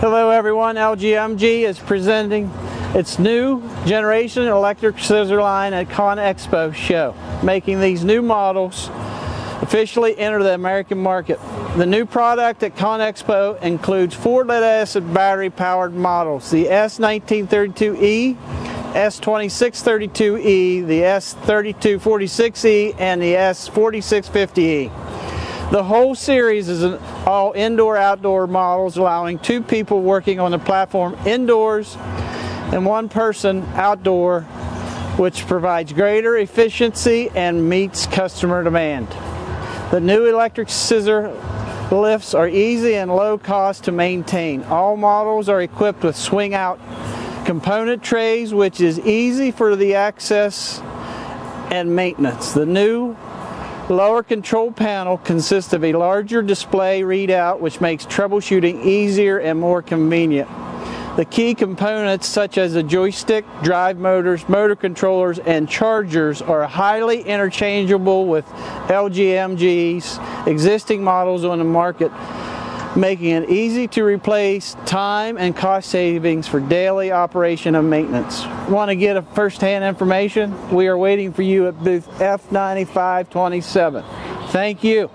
Hello everyone, LGMG is presenting its new generation electric scissor line at CONEXPO show, making these new models officially enter the American market. The new product at ConExpo includes four lead acid battery powered models, the S1932E, S2632E, the S3246E, and the S4650E. The whole series is an all indoor-outdoor models allowing two people working on the platform indoors and one person outdoor which provides greater efficiency and meets customer demand. The new electric scissor lifts are easy and low cost to maintain. All models are equipped with swing out component trays which is easy for the access and maintenance. The new lower control panel consists of a larger display readout which makes troubleshooting easier and more convenient. The key components such as the joystick, drive motors, motor controllers, and chargers are highly interchangeable with LGMG's existing models on the market making it easy to replace time and cost savings for daily operation and maintenance. Want to get a first-hand information? We are waiting for you at booth F9527. Thank you.